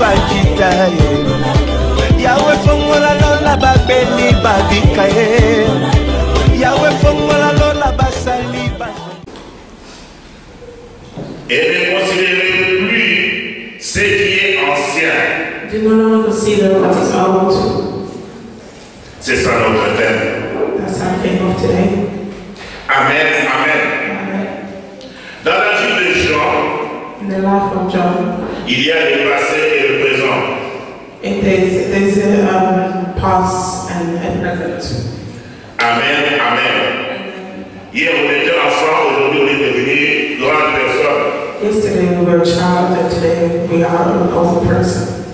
bakita ye yawe fongola lola babeli babika ye yawe fongola lola basali ba Et ne considérez plus ce qui est ancien. Do no longer consider what is old. C'est ça notre thème. That's our theme of today. Amen, amen. Amen. Dans la vie de Jean, the life of John, il y a le passé et le présent. it there's, there's a um, past and a present. Amen, amen. Hier, on était enfant, aujourd'hui, on est devenu grande personne. Yesterday we were a child and today we are an older person.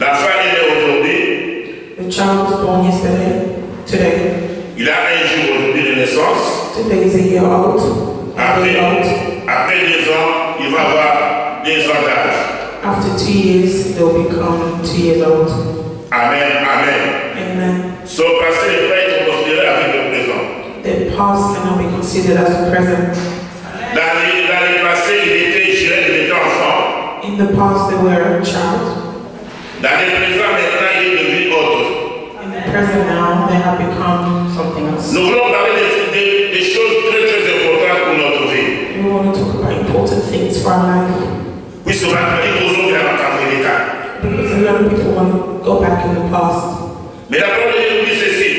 La femme est aujourd'hui, The child was born yesterday. Today, il a un jour aujourd'hui de naissance. today is a year old. A Après. Après deux ans, il va avoir deux ans d'âge. After two years, they'll become two years old. Amen, amen. Amen. Son passé ne peut pas être considéré avec le présent. The past cannot be considered as the present. Dans les, dans les passés, il était jeune, il était enfant. In the past, they were a child. Dans le présent, maintenant, il est devenu autre. In the present now, they have become something else. Nous voulons important things for our life. Because a lot of people want to go back in the past. Mais la parole de Dieu dit ceci.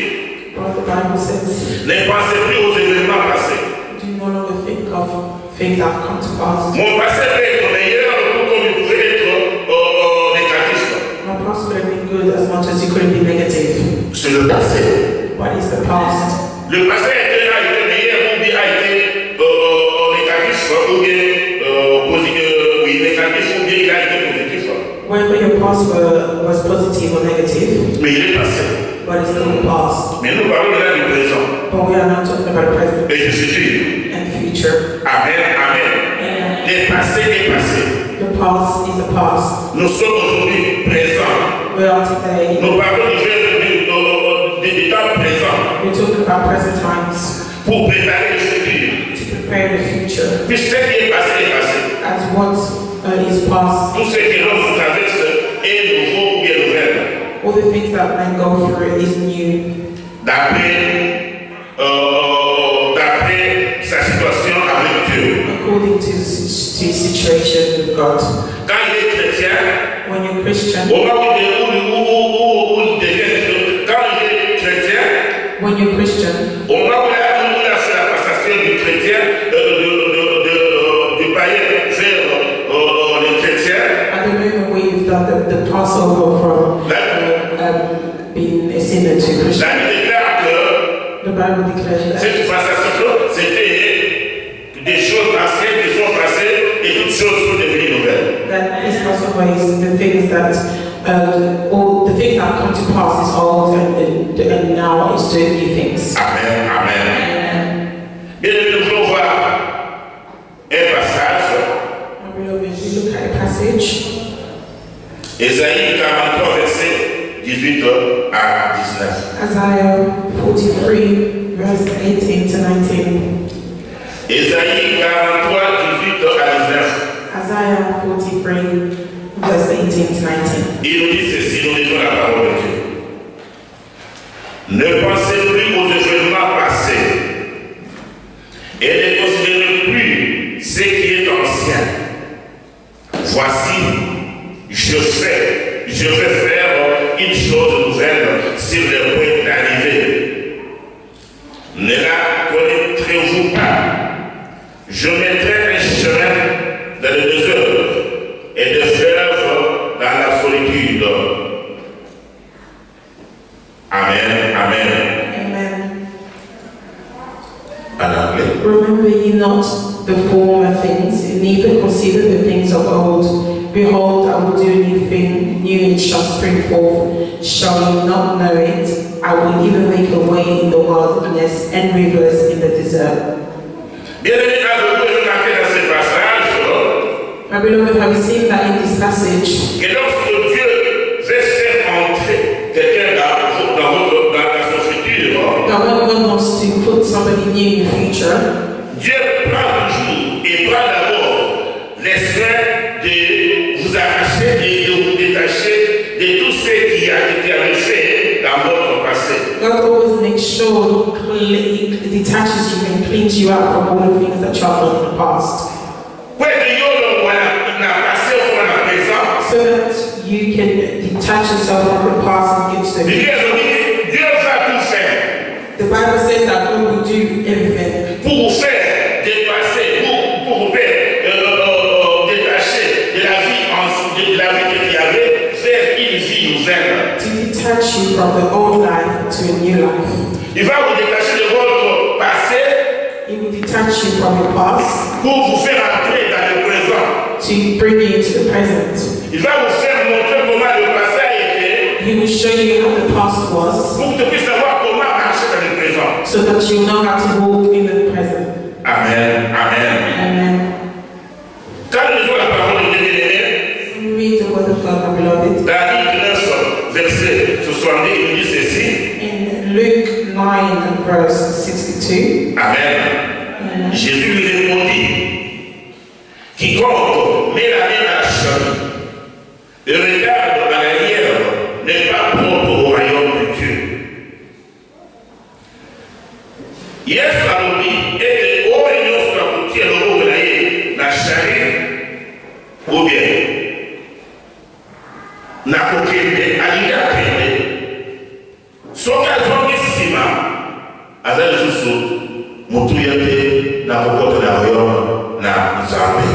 But the Bible says, Ne pensez plus aux événements passés. do no longer think of things that have come to pass? Mon passé peut être meilleur, tout comme il pouvait être euh, euh, négatif. My past could have been good as much as it could have been negative. C'est le passé. What is the past? Le passé Whether your past were, uh, was positive or negative, Mais il est passé. but it's still the past. Mais nous parlons là du présent. But we are not talking about the present Et du futur. and future. Amen, amen. Amen. Le passé est passé. The past is the past. Nous sommes aujourd'hui présents. We are today. Nous parlons du, du- du- du temps présent We're talking about present times pour préparer le futur. to prepare the future. Puis ce qui est passé est passé. As what uh, is past, Tout ce que l'on traverse est nouveau ou bien nouvelle. all the things that men go through is new D'après euh, d'après sa situation avec Dieu. according to to situation with God. Quand il est chrétien, When you're Christian, au moment où, où, où, où, moment where you've done the, the Passover from uh, um, being a sinner to Christian, là il déclare que the Bible declares that cette passation, c'était des choses anciennes qui sont passées et toutes choses sont devenues nouvelles. that this Passover is the things that um, all the things that come to pass is old and, and, and now it's doing new things. Amen, amen. And, Bien, nous voulons voir Isaiah 43, verse 18 to 19. Ésaïe 43, 18 à 19. Isaiah 43, verse 18 to 19. Il nous dit ceci, nous lisons la parole de Dieu. Ne pensez plus aux événements passés et ne considérez plus ce qui est ancien. Voici, je fais, je vais faire une chose nouvelle sur le point d'arriver. Ne la connaîtrez-vous pas Je mettrai un chemin dans le désert et des fleuves dans la solitude. Amen, amen. Amen. En anglais. Remember ye not the former things, neither consider the things of old. Behold, I will do a new thing, new it shall spring forth. Shall you not know it? I will even make a way in the wilderness and rivers in the desert. My beloved, have you seen that in this passage? que lorsque Dieu veut faire entrer quelqu'un dans, dans, votre, dans, dans son futur, That when God wants to put somebody new in the future, Dieu prend toujours et prend d'abord les soins de vous arracher et de vous détacher de tout ce qui a été fait dans votre God always makes sure He detaches you and cleans you out from all the things that you have done in the past. Pour que yo le voilà, na passé comme na présent. So that you can detach yourself from the past and get to detach you from the old life to a new life. Il va vous détacher de votre passé He will detach you from your past pour vous faire entrer dans le présent. to bring you to the present. Il va vous faire montrer comment le passé a été He will show you how the past was pour que tu puisses savoir comment marcher dans le présent. so that you know how to walk in the present. Amen. Amen. Amen. 70, il nous dit ceci. In Luke 9, verse 62, Amen. Jésus lui répondit, quiconque met la main à la chemise et regarde à l'arrière n'est pas propre au royaume de Dieu. Yesu alobi ete oyo nyonso akotia loboko na ye na shari ou bien na kokende alingi akende soki azongi aza lisusu motuya te na kokota na nzambe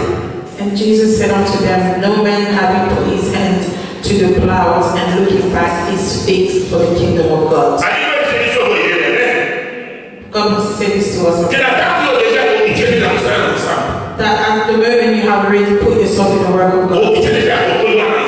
and Jesus said unto them, No man having put his hand to the plough and looking back is fit for the kingdom of God. alingi biso boye nene God to say this to us. tena ntango oyo deja okiteli na mosala na nzambe That at the moment you have already put yourself in the work of God,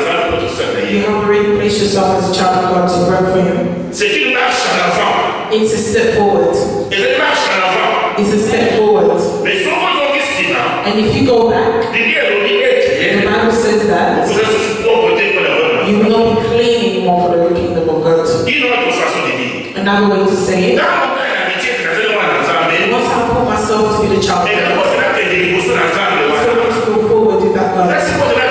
okiteli deja kokolima na nzambe you have already placed yourself as a child of God to work for Him. c'est une marche en avant It's a step forward. ezali marche en avant It's a step forward. mais soki ozongi nsima And if you go back, lili elobi ete the Bible says that oza susu propre te mpo na royaume you will not be clean anymore for the kingdom of God. une autre façon de dire Another way to say it. ntango ngai na mitie nazali mwana na nzambe Once I put myself to be the child of God, ekakoti nakende liboso na nzambe I wana want to go forward with that God.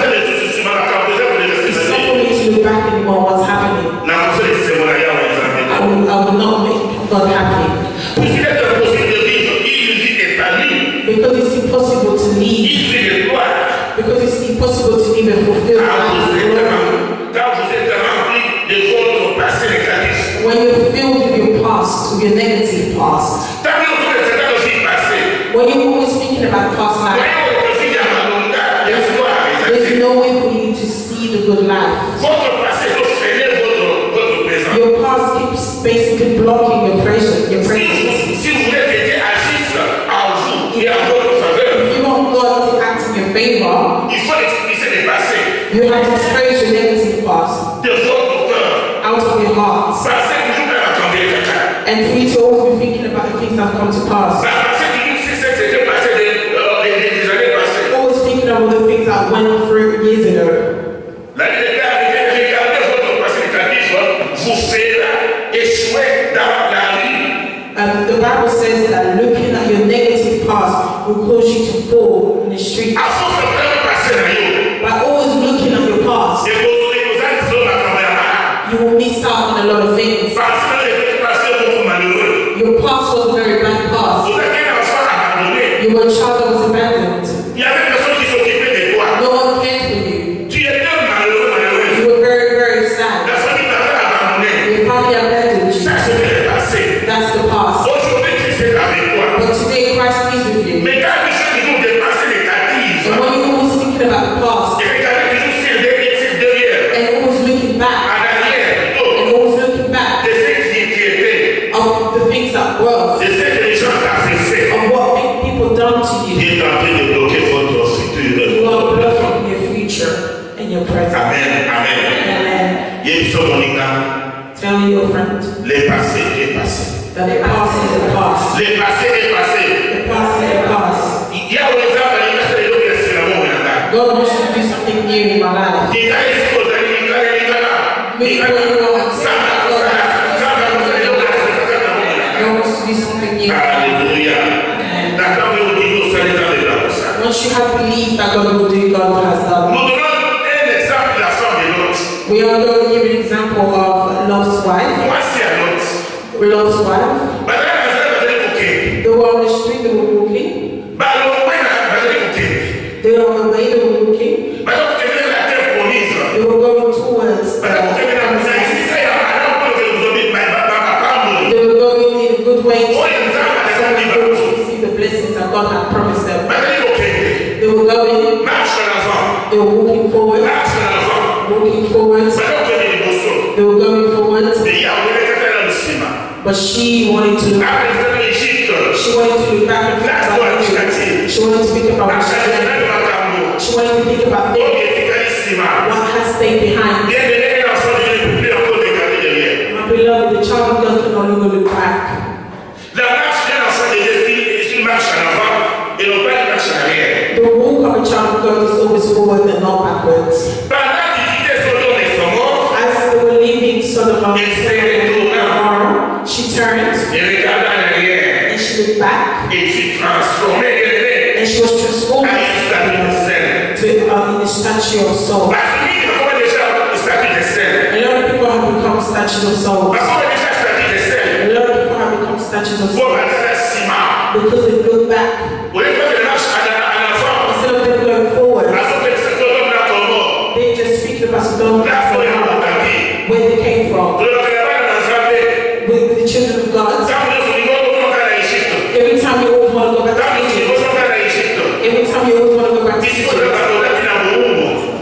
Passé négatif When you're filled with your past, with your negative past. tant que vous êtes dans une vie passée When you're always thinking about past life, voyez votre vie à malonga d'espoir there's no way for you to see the good life. votre passé doit freiner votre, votre présent Your past keeps basically blocking your present, your si present. vous, si vous voulez que Dieu agisse en vous et en votre faveur If you want God to act in your favor, il faut expulser les you have to expose your past de votre cœur out of your heart. Passé toujours dans la tombée de caca. And for you to always be thinking about the things that have come to pass. Euh. Always thinking about the things that went through years ago. Tell your friend. Le passé est passé. the past is the past. Le passé. nyinyi malale. Once you have believed that God will do, God has done. We are going to give an example of love's wife. Love's wife. But she wanted to look back. She wanted to look back and think about women. She wanted to think about women. She wanted to think about things. What has stayed behind. My beloved, the child of God can no longer look back. The walk of a child of God is always forward and not backwards. As they were leaving Solomon. and Gomorrah, turned and she looked back. And she was transformed to uh, in statue of Saul. A lot of people have become statues of Saul. A lot of people have become statues of Saul. because they look back.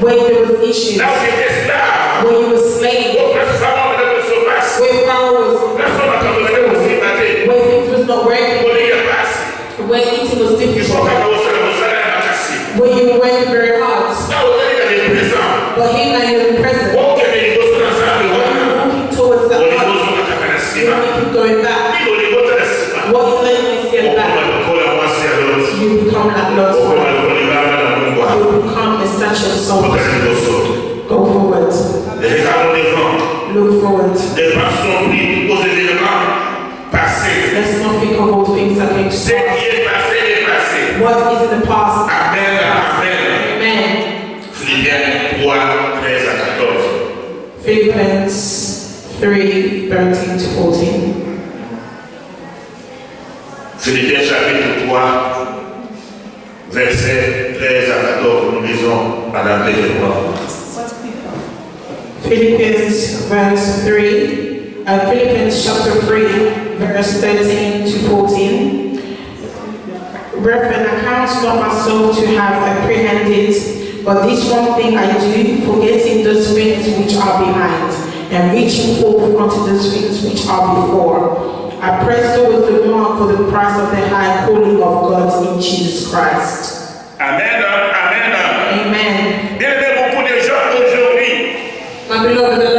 Where there was issues. Now it is now. Where you were slaves. Where power was. Where things was not working. Where eating was difficult. Where you were working very hard. But here now you're in prison. Walking towards the heart. You keep going back. What is letting you get back? You become like Lord's. You become Go forward. Look forward. Let's not think of all things that make passé. What is in the past? Philippians? Philippians verse 3, uh, Philippians chapter 3, verse 13 to 14. Brethren, I count not myself to have apprehended, but this one thing I do, forgetting those things which are behind, and reaching forth unto those things which are before. I press towards the mark for the price of the high calling of God in Jesus Christ. Amen. Miller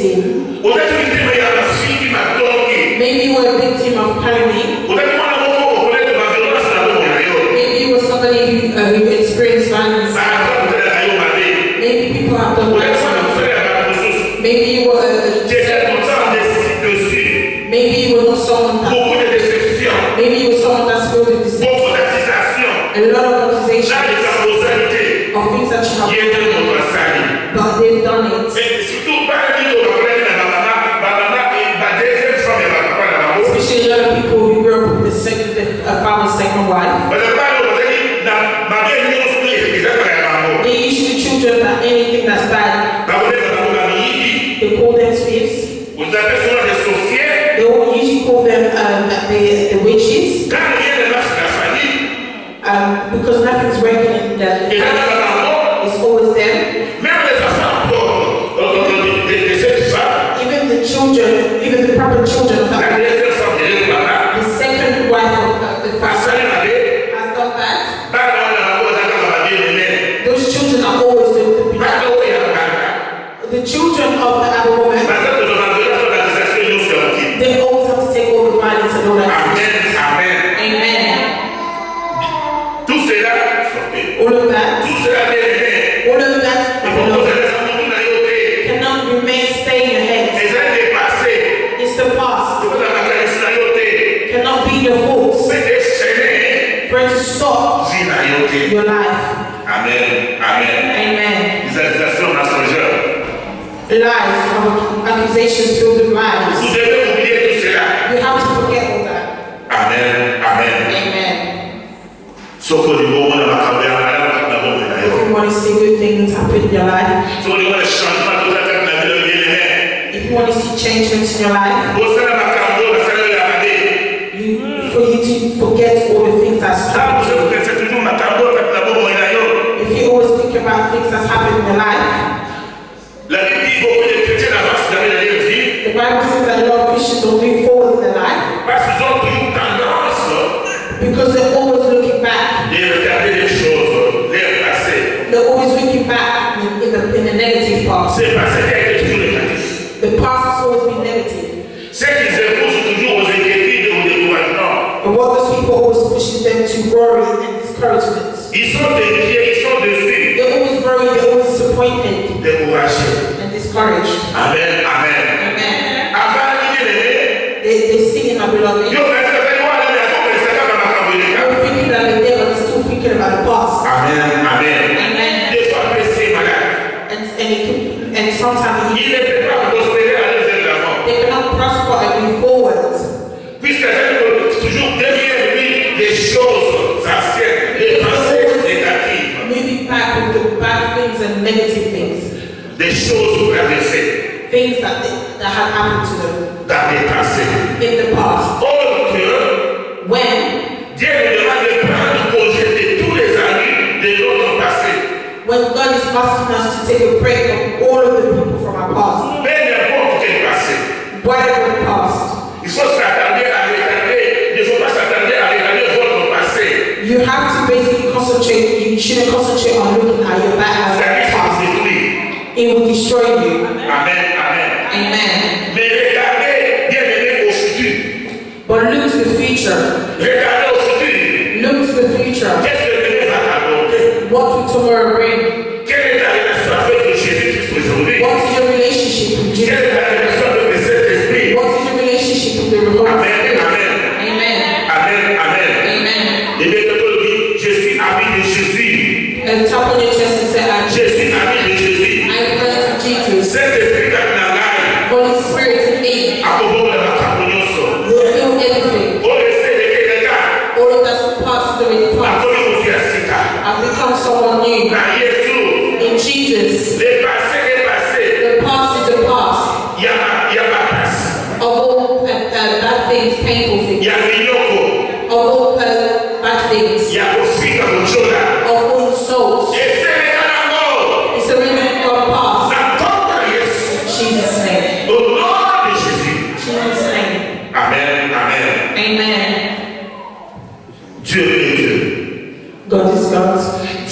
victim. Maybe you were a victim of panic. Maybe you were somebody who, uh, who experienced violence. Maybe people have done violence. Maybe you were a in your life. So you want to If you want to see changements in your life. You, for you to forget all the things that's happened. If you always think about things that's happened in your life. The Bible says that a lot of Christians don't move forward in their life. Because they're always looking back. They're always looking The past has always been negative. And what those people always pushes them to worry and discouragement. They're always worried, they're always disappointed. And discouraged. Amen. Amen. Amen. Amen. They, they sing in our beloved. Negative things, des choses qu'on avait faites things that, that had happened to them dans le passé. in the past. Que When, Dieu nous demande de prendre congé de tous les amis de notre passé. when God is asking us to take a break from all of the people from our past, Mais n'importe quel passé. whatever the past, Il faut s'attarder à regarder, il ne faut pas s'attarder à regarder votre passé. you have to basically concentrate, you shouldn't concentrate on looking at your It will destroy you. Amen,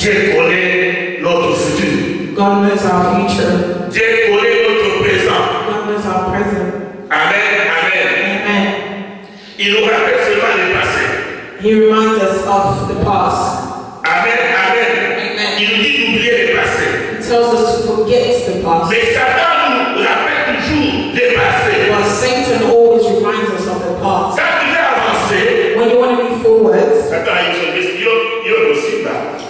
Dieu connaît notre futur. God knows our future. Dieu connaît notre présent. God knows our present. Amen, amen. Amen. Il nous rappelle seulement le passé. He reminds us of the past. Amen, amen. Amen. Il nous dit d'oublier le passé. He tells us to forget the past. Mais Satan nous rappelle toujours le passé. But Satan always reminds us of the past. Quand tu veux avancer, When you want to move forward, Satan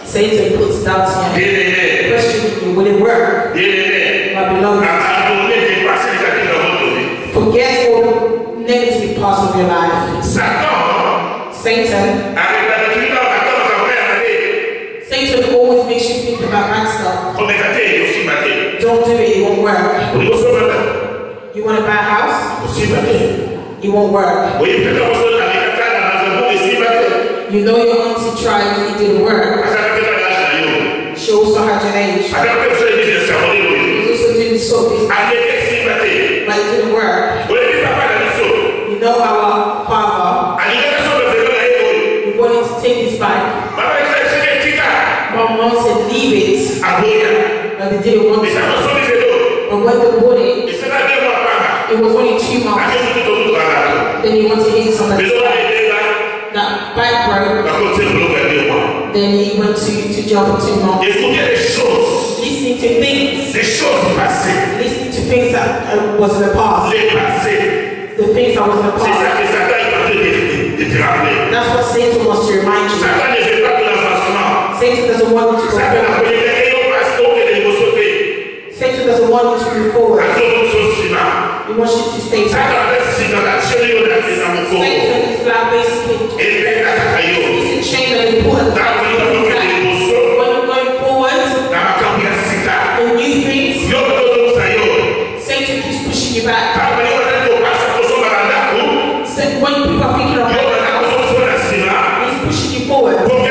Satan puts doubt in Bien you. aimé, Questioning you, will it work? My beloved, Abandonner des passés négatifs dans votre vie. forget all negative parts of your life. Satan, Satan, avec la doctrine dans la tête, on va aller. Satan always makes you think about bad stuff. Comme les athées, il est aussi maté. Don't do it, it won't work. You want to buy a house? It won't work. Oui, peut-être qu'on se avec la tête, dans un monde aussi maté. You know your auntie tried, it didn't work. C'est un cerveau She was also doing this business, Avec les maté. but it didn't work. Au début, papa a dit. You know our father, À l'égalisation de vélo, là, il he wanted to take his bike. Maman, il fait c'est des titas. My mom said, leave it. À Boya. But they didn't want to. me sauve les. But when they bought it, Et c'est là deux mois par là. it was only two months. quel tout autour de la Then he wanted to hit somebody. Vélo, là, il est là. That bike broke. Then he went to, to jump two months. Écoutez les choses. Listening to things. Les choses passées. Listening to things that uh, was in the past. Les passés. The things that was in the C'est ça past. que Satan est en train de, te rappeler. That's what Satan wants to remind you. Satan ne veut pas que l'avancement. Satan doesn't want you to go forward. the one which before. You worship his face. Strengthen his life basically. He's in chain and important. When está going forward, when you think, Satan keeps pushing you back. When people are thinking of he's pushing you forward.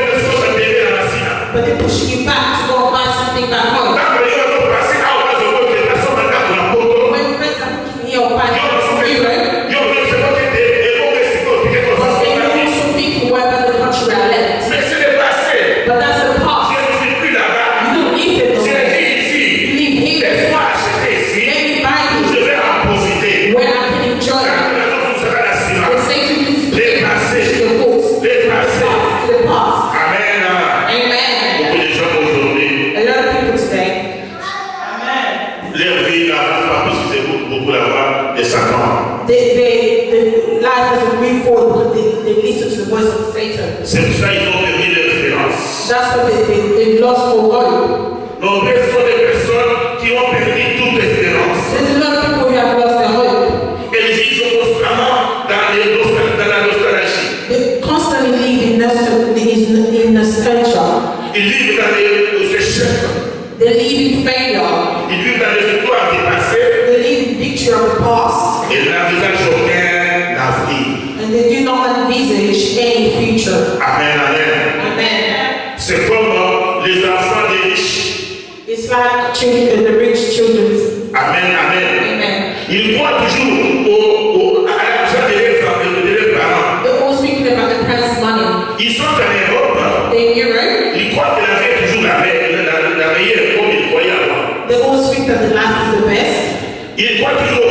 Children, the rich children. Amen, amen. Amen. Ils croient toujours au, au, à l'argent de leurs de leurs parents. They're all speaking about the parents' money. Ils sont en Europe. They're in Europe. Ils croient que la vie est toujours la, meilleure- la, la meilleure comme ils croyaient avant. They all speak that the life is the best. Ils croient toujours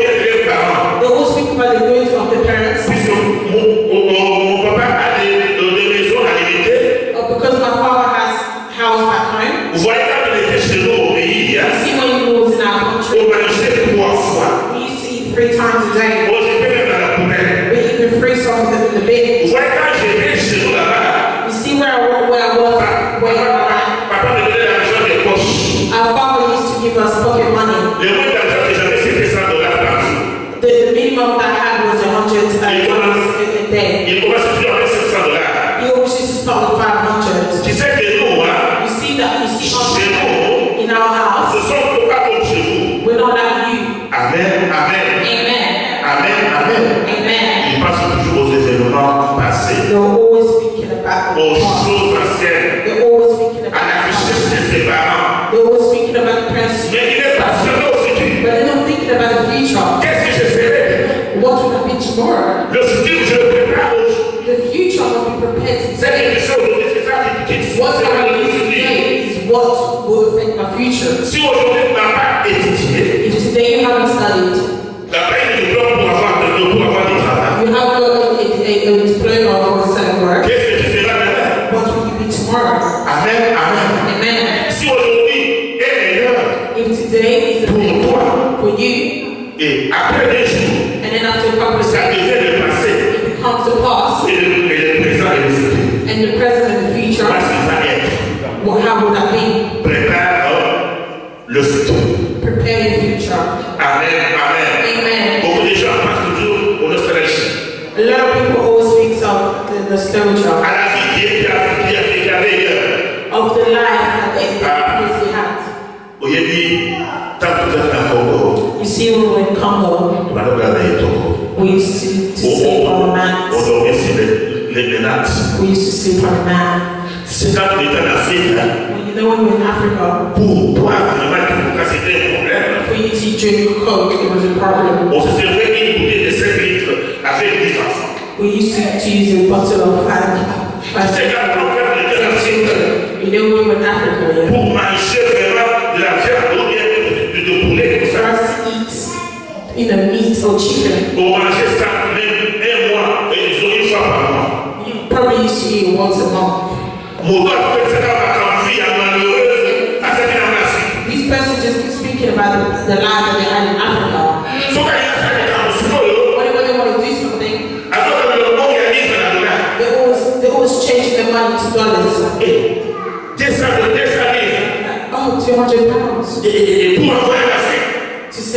Amen, amen. Amen. Si aujourd'hui est l'heure If today is a day for you, et après des jours, and then after a couple of ça devient le passé it becomes the past, et le, et le présent et le futur. and the present and the future, Parce qu'il va être. well, how will that be? Prépare oh, le futur. Prepare your future. Amen, amen. Amen. Beaucoup de gens pensent toujours au nostalgie. A lot of people always speak of the nostalgia, we used to, to sleep on On mats. dormait sur les, les, les nattes. We used to sleep on the mat. C'est quand on était en Afrique, Well, you know, when we were in Africa, pour boire, vraiment, quand c'était un problème, for you to drink Coke, it was a problem. on se servait une bouteille de 5 litres avec 10 enfants. We used to, to use a bottle of five, five C'est quand on était en Afrique, You know, we were in Africa, yeah. pour manger vraiment de la viande ou bien de, de, de poulet, tout For ça. Eat, you meat or chicken, On mangeait ça même un mois, et ils ont une fois par mois. you probably used to eat once a month. Mon doigt, c'est dans ma campagne, malheureuse, à cette en Afrique. These persons just keep speaking about the, the life that they had in Africa. So quand il a fait les camps solo, When, they want to do something, alors que le monde organise la dollar, they always they always changing their money to dollars. et 200 livres, Like, oh, 200 pounds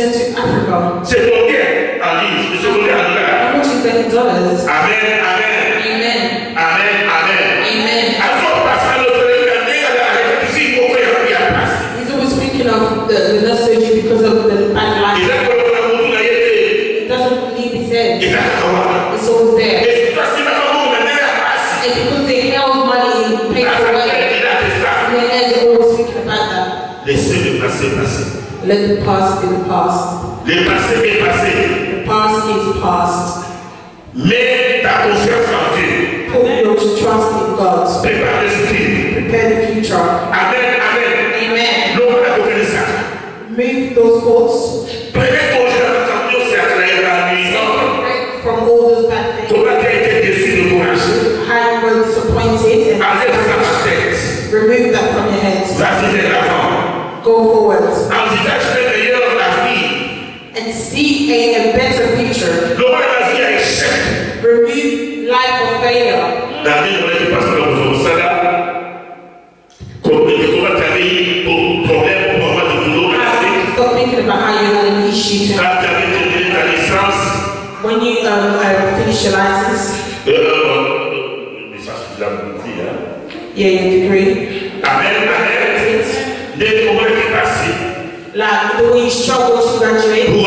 sent to Africa. Secondaire en livres, secondaire en. How much is Amen, amen. Amen. Amen, amen. Let the past be the past. Le passé est passé. The past is past. Mets ta confiance en Dieu. Put your trust in God. Prépare l'esprit. Prepare the future. Amen, amen. Amen. L'homme a donné ça. Move those thoughts. and see a, a better future. Remove life of failure. When you um, uh, your license. Yeah, your degree. Like the way you struggle to graduate.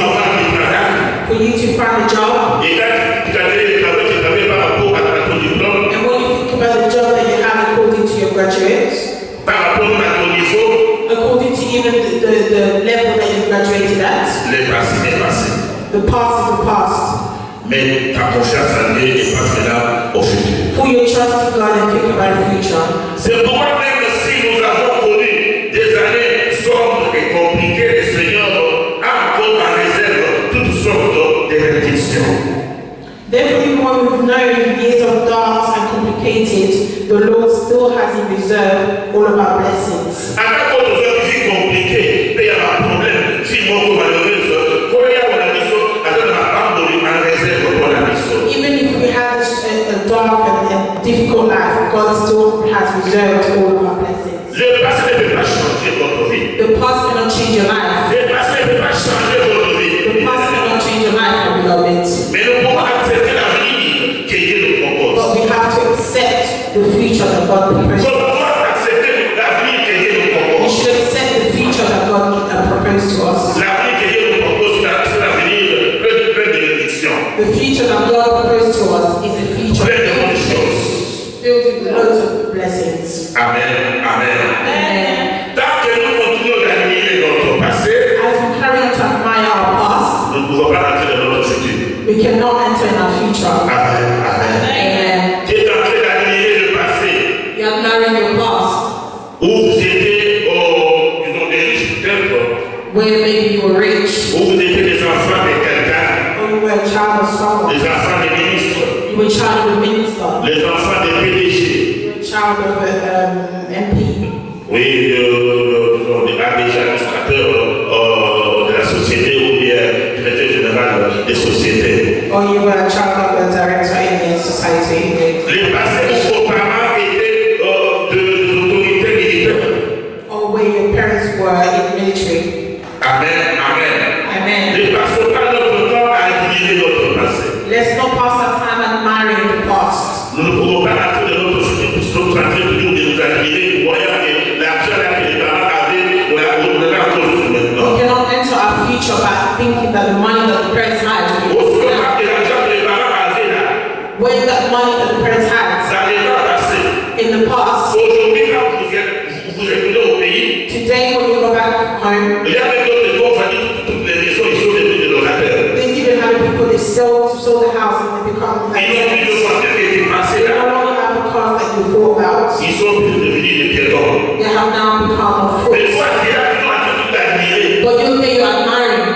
Et quand à you the job according to your à niveau. According to even the, level that graduated at. The past is the past. Mais ta confiance en Dieu est passée là au futur. now in years of darts and complicated, the Lord still has in reserve all of our blessings. Even if we had a, a dark and a difficult life, God still has reserved all of our blessings. The past cannot change your life. God prepares. So God accepted l'avenir que Dieu nous propose. We should accept the future that God prepares to us. L'avenir que Dieu nous propose, c'est l'avenir plein de bénédictions. The future that God prepares to us is a future plein de bonnes choses. Filled with lots of blessings. Amen. Amen. Amen. Tant que nous continuons d'admirer notre passé, as we carry to admire our past, nous ne pouvons pas rentrer dans notre futur. We cannot enter Les passés où vos parents étaient euh, de l'autorité militaire. Oh when your parents were in the military. Amen. have now become a. But you think you admire him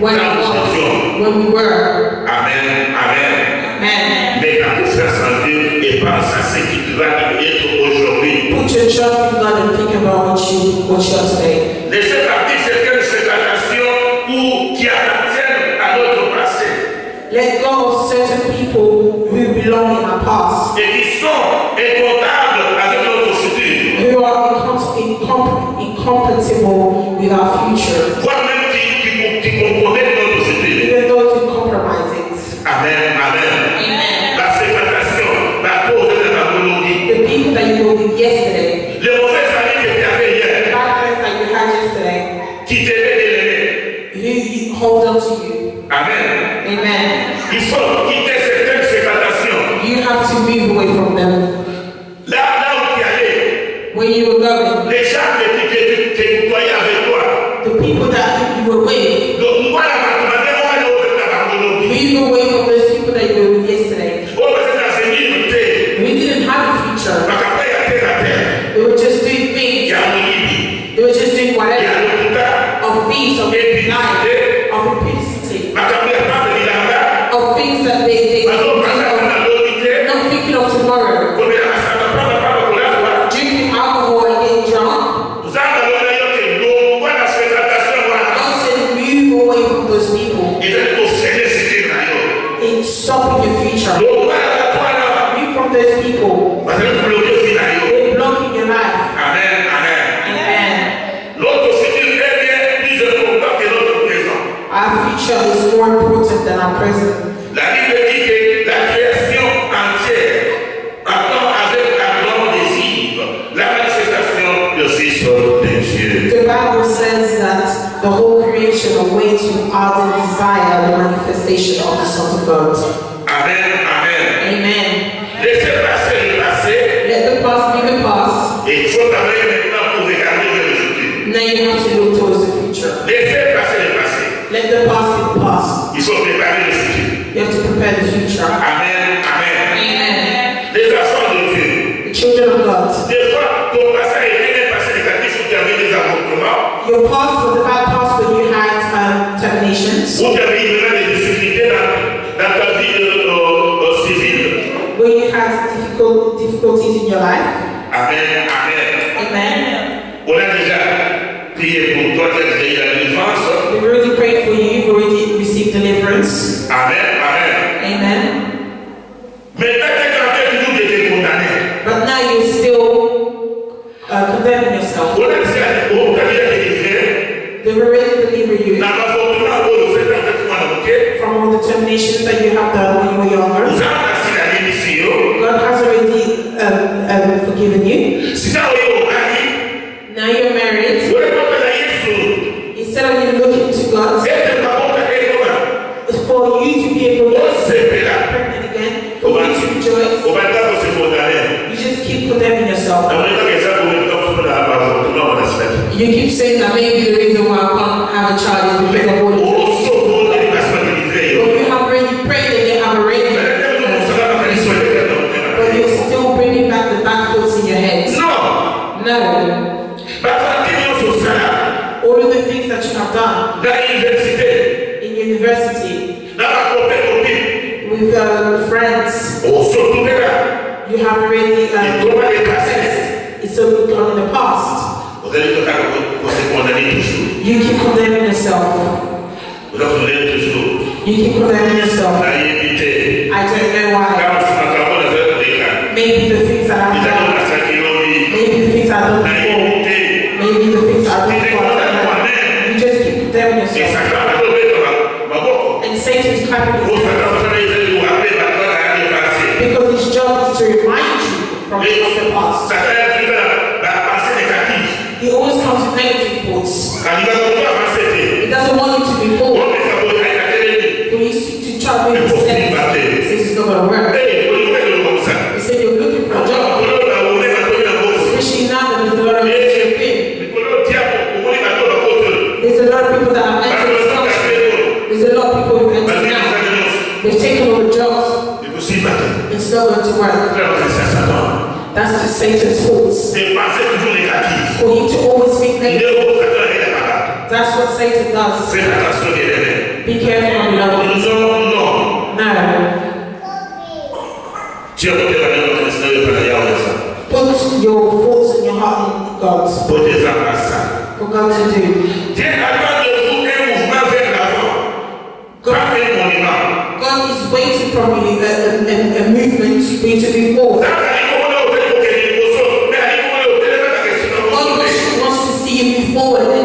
when we were. When we were. Amen. Amen. Amen. Put your trust in God and think about what you what you are today. compatible with our future. Our future is more important than our present. La Bible dit que la création entière attend avec ardent désir la manifestation de ses. The Bible says that the whole creation awaits with ardent desire the manifestation of the Son of God. difficulties in your life. Amen. Amen. Amen. On a déjà prié pour toi, tu as déjà eu la délivrance. We've already prayed for you, you've already received deliverance. Amen. Amen. Amen. Tu es toujours. But now you're still uh, condemning yourself. On a déjà déjà délivré. They've already delivered you. From all the terminations that you have done when you were younger. Dicen amén You keep condemning yourself. You keep condemning yourself. I don't know why. Maybe the things that I've done. Maybe the things I don't know. Maybe the things I don't know. You just keep condemning yourself. And Satan's clapping his hands. Because his job is to remind you from the past. He always comes with negative folds. He doesn't want it to be folds. So he's to trouble his legs. He says it's not going to work. He said you're looking for a. Especially now that there's a lot of pain. There's a lot of people that have entered this There's a lot of people who've entered. They've taken over jobs. It's not going to work. That's the Satan's fault for you to always think naked. That's what Satan does. Be careful, my beloved. No. no. No. Put your thoughts and your heart in God. For God to do. God, God is waiting from you a, a, a movement for you to move forward.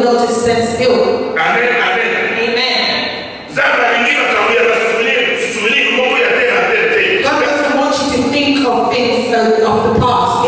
lolote sitensifiwa. Amen, amen. Amen. God doesn't want you to think of things of the past.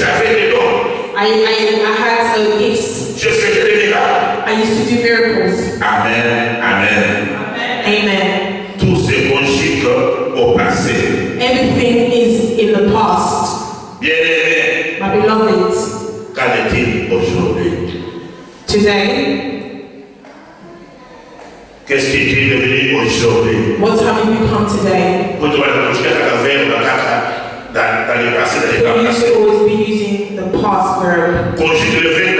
I, I, I had grâce de l'état passé. Quand je te vins